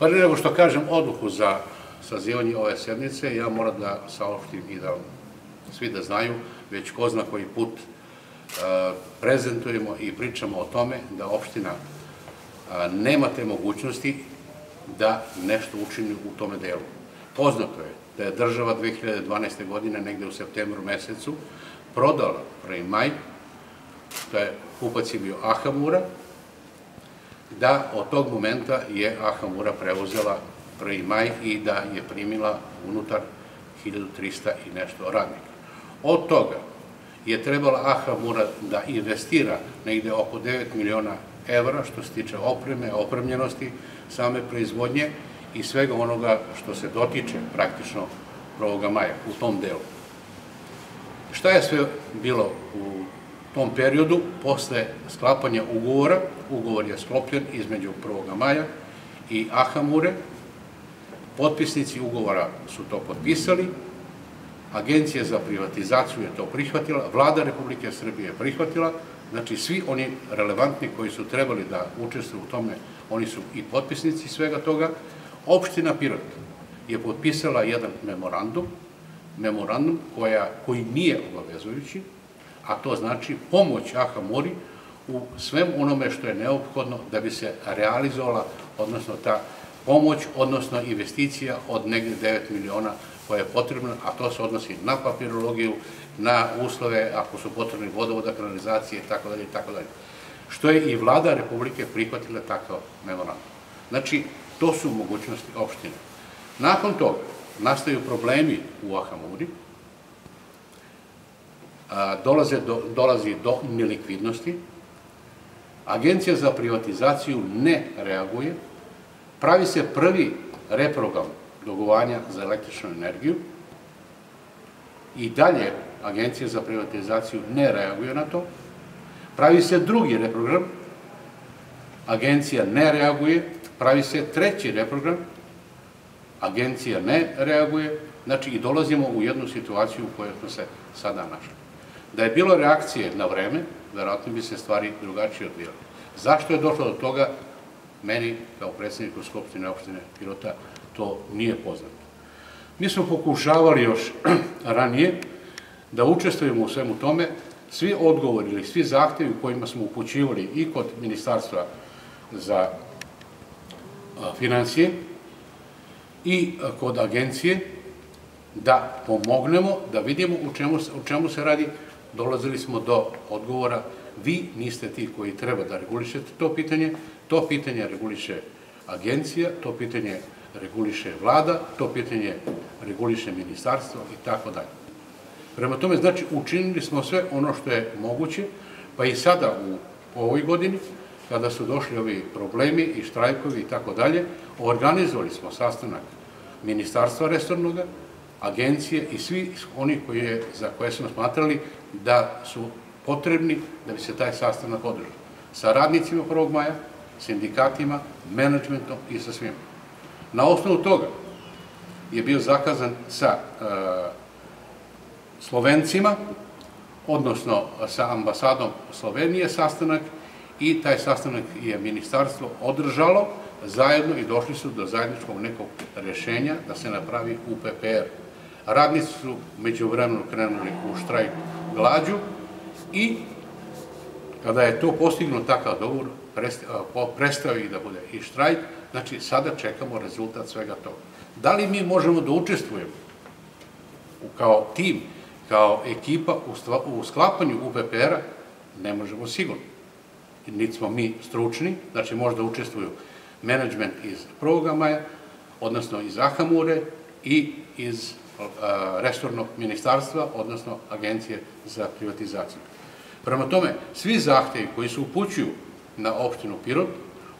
Pa nego što kažem odluku za sazivanje ove sednice, ja moram da saopštim i da svi da znaju, već ko zna koji put e, prezentujemo i pričamo o tome da opština e, nema te mogućnosti da nešto učini u tome delu. Poznato je da je država 2012. godine, negde u septembru mesecu, prodala prvi maj, to je kupac je bio Ahamura, da od tog momenta je Ahamura preuzela prvi maj i da je primila unutar 1300 i nešto radnika. Od toga je trebala Ahamura da investira negde oko 9 miliona evra što se tiče opreme, opremljenosti, same proizvodnje i svega onoga što se dotiče praktično 1. maja u tom delu. Šta je sve bilo u tom periodu posle sklapanja ugovora? Ugovor je sklopljen između 1. maja i Ahamure. Potpisnici ugovora su to potpisali, Agencija za privatizaciju je to prihvatila, vlada Republike Srbije je prihvatila, znači svi oni relevantni koji su trebali da učestvuju u tome, oni su i potpisnici svega toga. Opština Pirot je potpisala jedan memorandum, memorandum koja, koji nije obavezujući, a to znači pomoć Aha Muri u svem onome što je neophodno da bi se realizovala, odnosno ta pomoć, odnosno investicija od negde 9 miliona koja je potrebna, a to se odnosi na papirologiju, na uslove, ako su potrebni vodovoda, kanalizacije, tako dalje, tako dalje. Što je i vlada Republike prihvatila takav memorandum. Znači, to su mogućnosti opštine. Nakon toga nastaju problemi u Ahamuri, dolaze do, dolazi do nelikvidnosti, Agencija za privatizaciju ne reaguje, pravi se prvi reprogram dogovanja za električnu energiju. I dalje Agencija za privatizaciju ne reaguje na to, pravi se drugi reprogram, Agencija ne reaguje, pravi se treći reprogram, Agencija ne reaguje, znači i dolazimo u jednu situaciju u kojoj smo se sada našli. Da je bilo reakcije na vreme, verovatno bi se stvari drugačije odvijale. Zašto je došlo do toga, meni kao predsedniku Skupštine opštine Pirota to nije poznato. Mi smo pokušavali još ranije da učestvujemo u svemu tome, svi odgovori ili svi zahtevi kojima smo upućivali i kod Ministarstva za financije i kod agencije, da pomognemo, da vidimo u čemu, u čemu se radi, dolazili smo do odgovora, vi niste ti koji treba da regulišete to pitanje, to pitanje reguliše agencija, to pitanje reguliše vlada, to pitanje reguliše ministarstvo i tako dalje. Prema tome, znači, učinili smo sve ono što je moguće, pa i sada u ovoj godini, kada su došli ovi problemi i štrajkovi i tako dalje, organizovali smo sastanak ministarstva restornog, agencije i svi oni za koje smo smatrali da su potrebni da bi se taj sastanak održao. Sa radnicima 1. maja, sindikatima, menadžmentom i sa svima. Na osnovu toga je bio zakazan sa e, Slovencima, odnosno sa ambasadom Slovenije sastanak i taj sastanak je ministarstvo održalo zajedno i došli su do zajedničkog nekog rešenja da se napravi UPPR. Radnici su među vremenu krenuli u štrajk glađu i kada je to postignuo takav dogovor, prestao da bude i štrajk, znači sada čekamo rezultat svega toga. Da li mi možemo da učestvujemo kao tim, kao ekipa u sklapanju UPPR-a? Ne možemo sigurno. Niti smo mi stručni, znači možda učestvuju menadžment iz 1. maja, odnosno iz Ahamure i iz restornog ministarstva, odnosno Agencije za privatizaciju. Prema tome, svi zahtevi koji se upućuju na opštinu Pirot,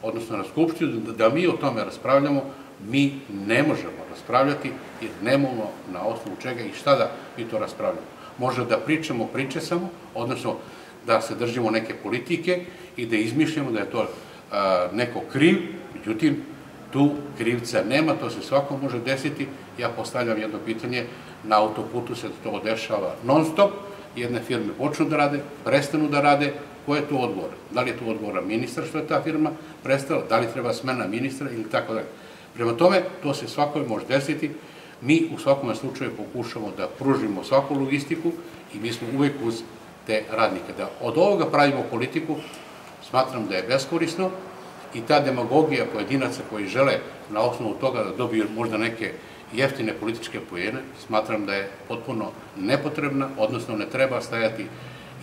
odnosno na Skupštinu, da mi o tome raspravljamo, mi ne možemo raspravljati jer nemamo na osnovu čega i šta da mi to raspravljamo. Može da pričamo priče samo, odnosno da se držimo neke politike i da izmišljamo da je to neko kriv, međutim, tu krivca nema, to se svako može desiti. Ja postavljam jedno pitanje, na autoputu se to dešava non stop, jedne firme počnu da rade, prestanu da rade, ko je tu odgovor? Da li je tu odgovor ministra što je ta firma prestala, da li treba smena ministra ili tako dalje. Prema tome, to se svakoj može desiti. Mi u svakom slučaju pokušamo da pružimo svaku logistiku i mi smo uvek uz te radnike. Da od ovoga pravimo politiku, smatram da je beskorisno i ta demagogija pojedinaca koji žele na osnovu toga da dobiju možda neke jeftine političke pojene, smatram da je potpuno nepotrebna, odnosno ne treba stajati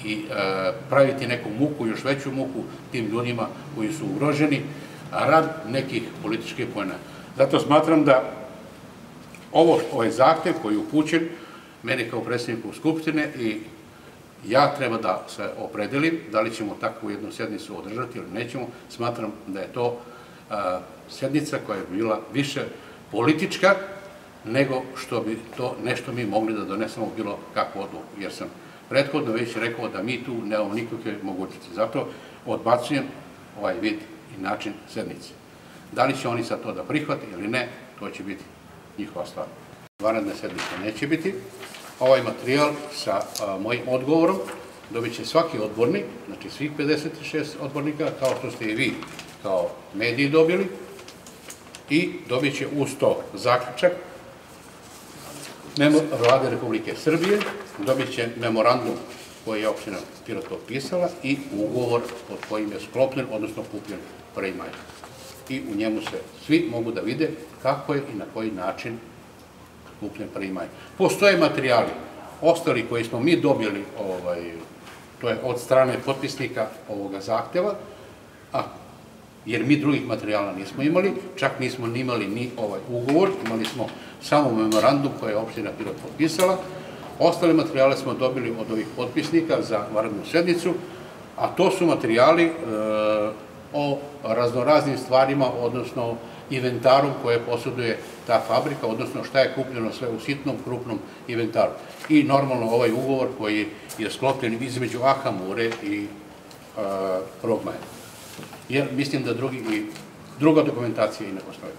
i e, praviti neku muku, još veću muku tim ljudima koji su ugroženi, rad nekih političkih pojena. Zato smatram da ovo, ovaj zahtev koji je upućen meni kao predsjedniku Skupštine i ja treba da se opredelim da li ćemo takvu jednu sednicu održati ili nećemo. Smatram da je to a, sednica koja je bila više politička nego što bi to nešto mi mogli da donesemo bilo kakvu odluku. Jer sam prethodno već rekao da mi tu nemamo nikakve mogućnosti. Zato odbacujem ovaj vid i način sednice. Da li će oni sad to da prihvati ili ne, to će biti njihova stvar. Vanredne sednice neće biti. Ovaj materijal sa mojim odgovorom dobit će svaki odbornik, znači svih 56 odbornika, kao što ste i vi kao mediji dobili, i dobit će uz to zaključak vlade Republike Srbije, dobit će memorandum koji je opština Pirot potpisala i ugovor pod kojim je sklopljen, odnosno kupljen 1. maja. I u njemu se svi mogu da vide kako je i na koji način kupljen 1. maj. Postoje materijali, ostali koji smo mi dobili, ovaj, to je od strane potpisnika ovoga zahteva, a jer mi drugih materijala nismo imali, čak nismo imali ni ovaj ugovor, imali smo samo memorandum koje je opština Pirot potpisala. Ostale materijale smo dobili od ovih potpisnika za varadnu sednicu, a to su materijali e, o raznoraznim stvarima, odnosno inventarom koje posuduje ta fabrika, odnosno šta je kupljeno sve u sitnom, krupnom inventaru. I normalno ovaj ugovor koji je sklopljen između Ahamure i e, Prvog maja. Jer mislim da drugi, druga dokumentacija i ne postoji.